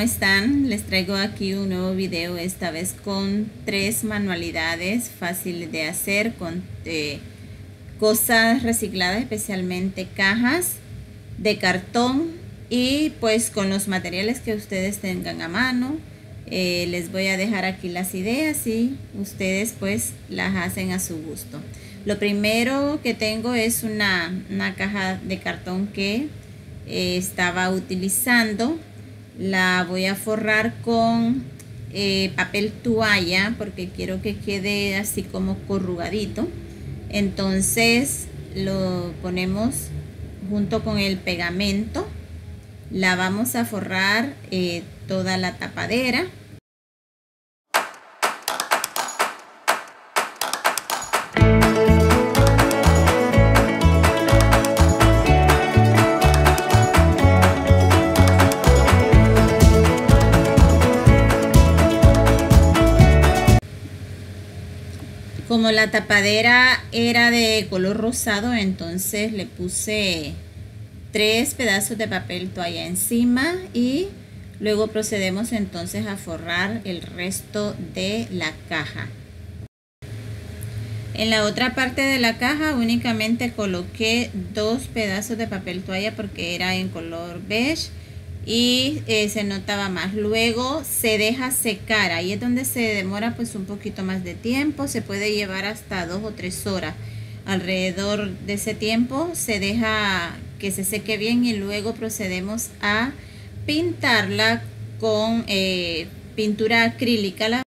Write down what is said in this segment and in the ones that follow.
¿cómo están? Les traigo aquí un nuevo video, esta vez con tres manualidades fáciles de hacer con eh, cosas recicladas, especialmente cajas de cartón y pues con los materiales que ustedes tengan a mano. Eh, les voy a dejar aquí las ideas y ustedes pues las hacen a su gusto. Lo primero que tengo es una, una caja de cartón que eh, estaba utilizando la voy a forrar con eh, papel toalla porque quiero que quede así como corrugadito. Entonces lo ponemos junto con el pegamento. La vamos a forrar eh, toda la tapadera Como la tapadera era de color rosado, entonces le puse tres pedazos de papel toalla encima y luego procedemos entonces a forrar el resto de la caja. En la otra parte de la caja únicamente coloqué dos pedazos de papel toalla porque era en color beige y eh, se notaba más. Luego se deja secar, ahí es donde se demora pues un poquito más de tiempo, se puede llevar hasta dos o tres horas. Alrededor de ese tiempo se deja que se seque bien y luego procedemos a pintarla con eh, pintura acrílica.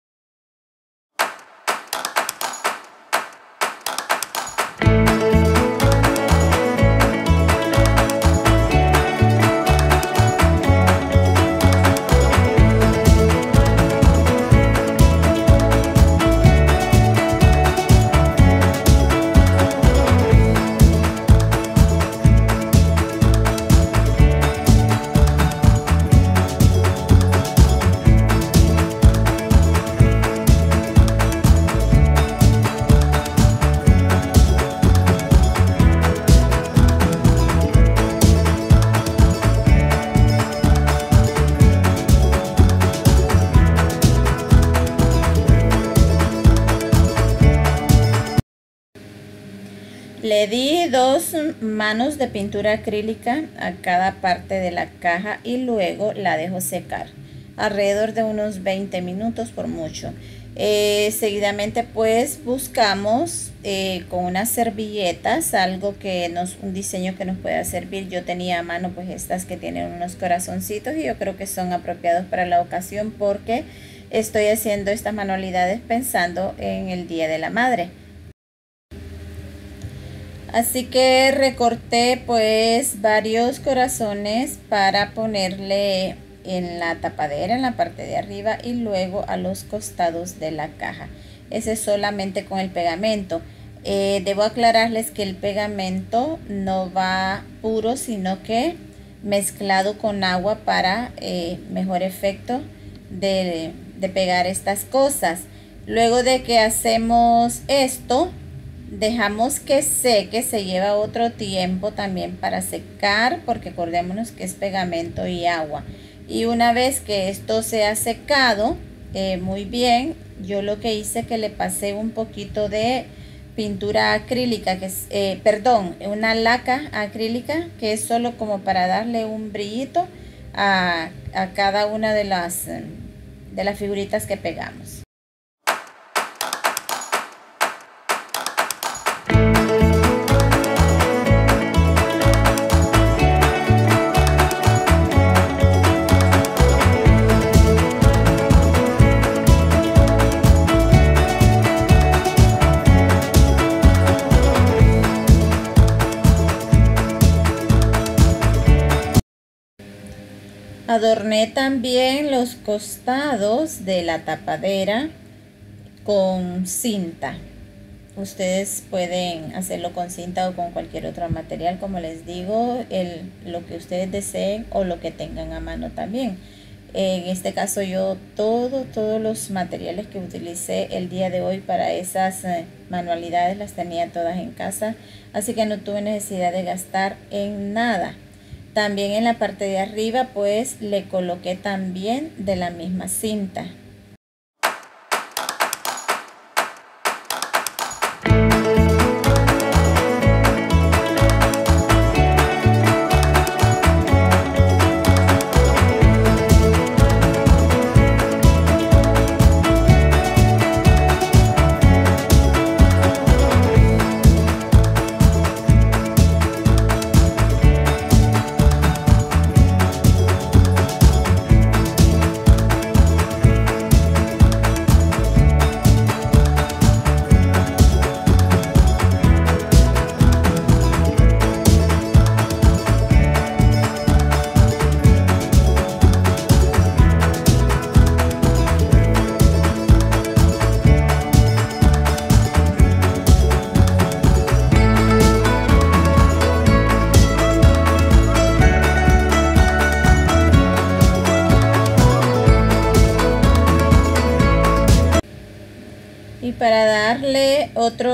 Le di dos manos de pintura acrílica a cada parte de la caja y luego la dejo secar alrededor de unos 20 minutos por mucho. Eh, seguidamente pues buscamos eh, con unas servilletas algo que nos un diseño que nos pueda servir yo tenía a mano pues estas que tienen unos corazoncitos y yo creo que son apropiados para la ocasión porque estoy haciendo estas manualidades pensando en el día de la madre Así que recorté pues varios corazones para ponerle en la tapadera, en la parte de arriba y luego a los costados de la caja. Ese es solamente con el pegamento. Eh, debo aclararles que el pegamento no va puro, sino que mezclado con agua para eh, mejor efecto de, de pegar estas cosas. Luego de que hacemos esto, Dejamos que seque, se lleva otro tiempo también para secar porque acordémonos que es pegamento y agua. Y una vez que esto se ha secado eh, muy bien, yo lo que hice que le pasé un poquito de pintura acrílica, que es, eh, perdón, una laca acrílica que es solo como para darle un brillito a, a cada una de las, de las figuritas que pegamos. Adorné también los costados de la tapadera con cinta. Ustedes pueden hacerlo con cinta o con cualquier otro material, como les digo, el, lo que ustedes deseen o lo que tengan a mano también. En este caso yo todo, todos los materiales que utilicé el día de hoy para esas eh, manualidades las tenía todas en casa, así que no tuve necesidad de gastar en nada. También en la parte de arriba pues le coloqué también de la misma cinta.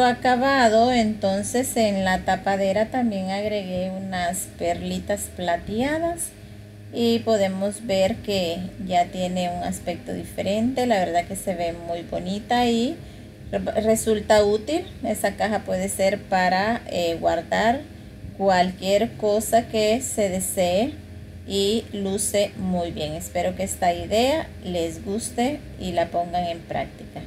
Acabado, entonces en la tapadera también agregué unas perlitas plateadas y podemos ver que ya tiene un aspecto diferente. La verdad que se ve muy bonita y resulta útil. Esa caja puede ser para eh, guardar cualquier cosa que se desee y luce muy bien. Espero que esta idea les guste y la pongan en práctica.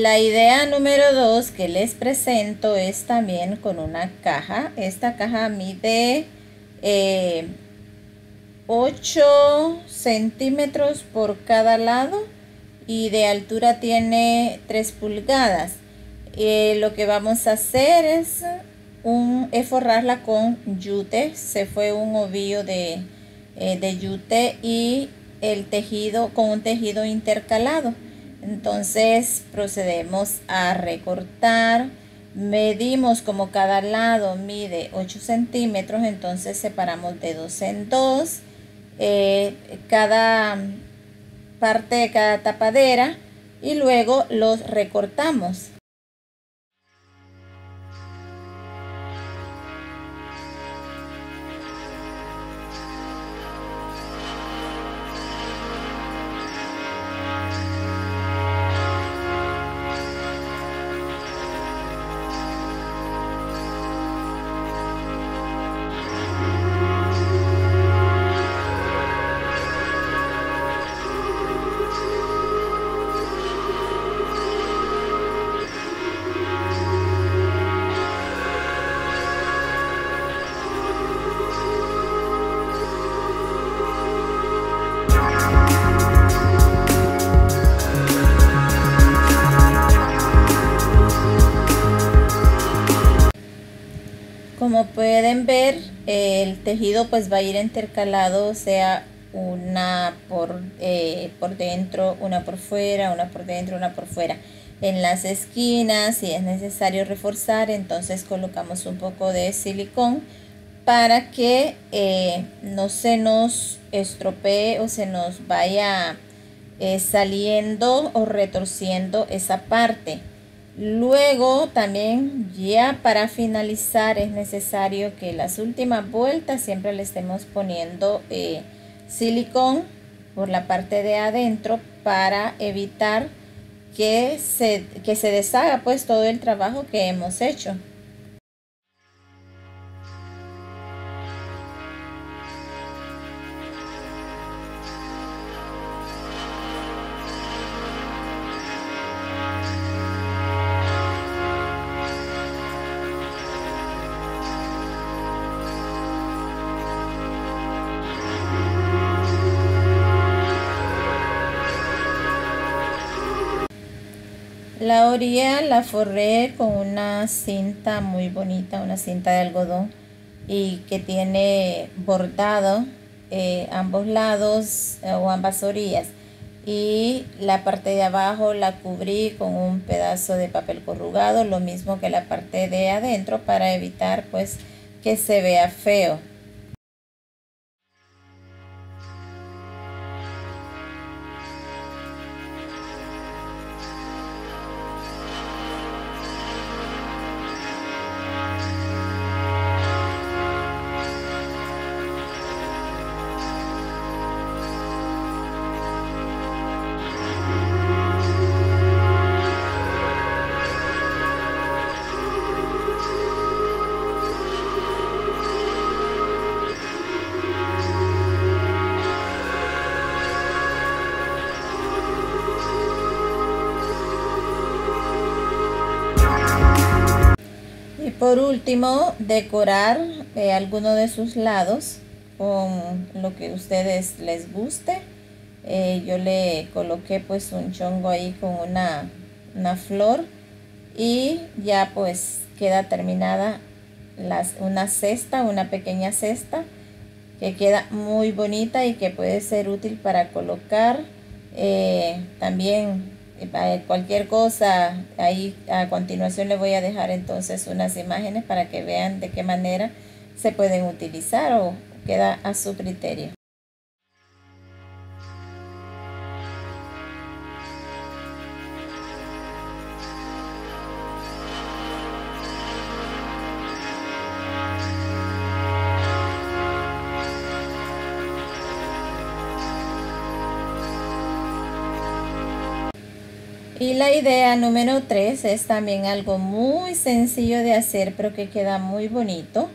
La idea número dos que les presento es también con una caja. Esta caja mide 8 eh, centímetros por cada lado y de altura tiene 3 pulgadas. Eh, lo que vamos a hacer es, un, forrarla con yute. Se fue un ovillo de, eh, de yute y el tejido con un tejido intercalado. Entonces procedemos a recortar. Medimos como cada lado mide 8 centímetros, entonces separamos de dos en dos. Eh, cada parte de cada tapadera y luego los recortamos. Tejido pues va a ir intercalado, sea una por, eh, por dentro, una por fuera, una por dentro, una por fuera. En las esquinas, si es necesario reforzar, entonces colocamos un poco de silicón para que eh, no se nos estropee o se nos vaya eh, saliendo o retorciendo esa parte. Luego también ya para finalizar es necesario que las últimas vueltas siempre le estemos poniendo eh, silicón por la parte de adentro para evitar que se, que se deshaga pues todo el trabajo que hemos hecho. La orilla la forré con una cinta muy bonita, una cinta de algodón y que tiene bordado eh, ambos lados eh, o ambas orillas. y la parte de abajo la cubrí con un pedazo de papel corrugado, lo mismo que la parte de adentro para evitar pues que se vea feo. Por último, decorar eh, alguno de sus lados con lo que ustedes les guste. Eh, yo le coloqué pues un chongo ahí con una, una flor y ya pues queda terminada las, una cesta, una pequeña cesta que queda muy bonita y que puede ser útil para colocar eh, también cualquier cosa, ahí a continuación le voy a dejar entonces unas imágenes para que vean de qué manera se pueden utilizar o queda a su criterio. Idea número 3 es también algo muy sencillo de hacer, pero que queda muy bonito.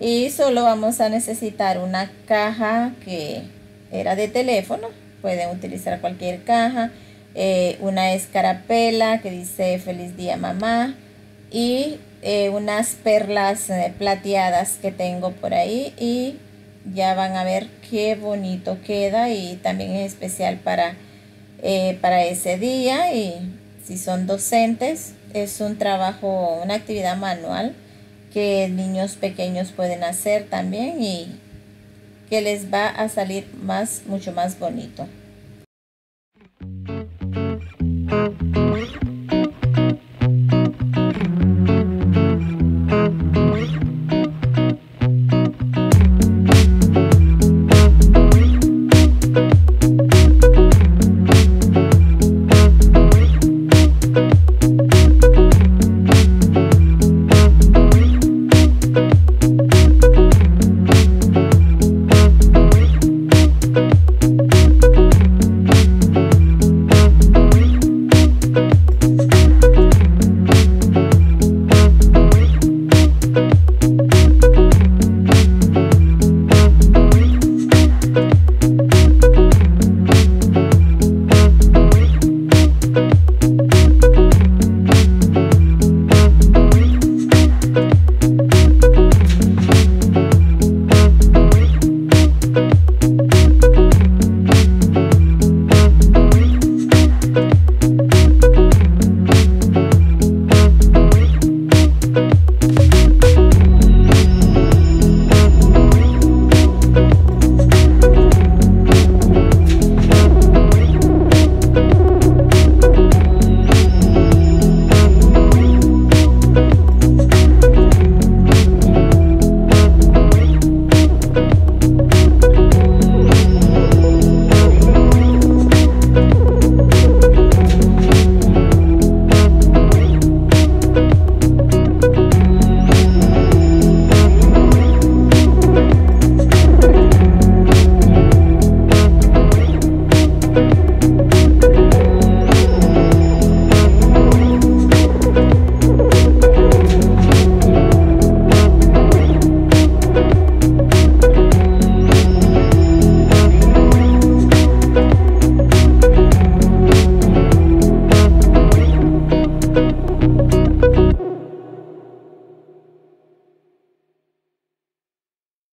Y solo vamos a necesitar una caja que era de teléfono. Pueden utilizar cualquier caja. Eh, una escarapela que dice feliz día mamá. Y eh, unas perlas eh, plateadas que tengo por ahí. Y ya van a ver qué bonito queda. Y también es especial para para ese día y si son docentes, es un trabajo, una actividad manual que niños pequeños pueden hacer también y que les va a salir más, mucho más bonito.